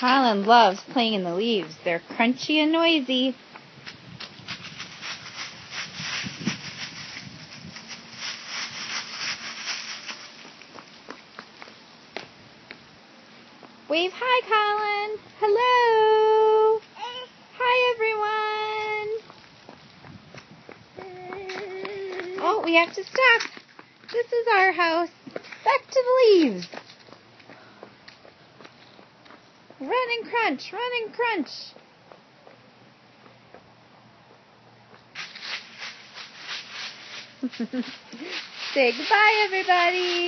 Colin loves playing in the leaves. They're crunchy and noisy. Wave hi, Colin. Hello. Hi, everyone. Oh, we have to stop. This is our house. Back to the leaves. Run and crunch, run and crunch. Say goodbye, everybody.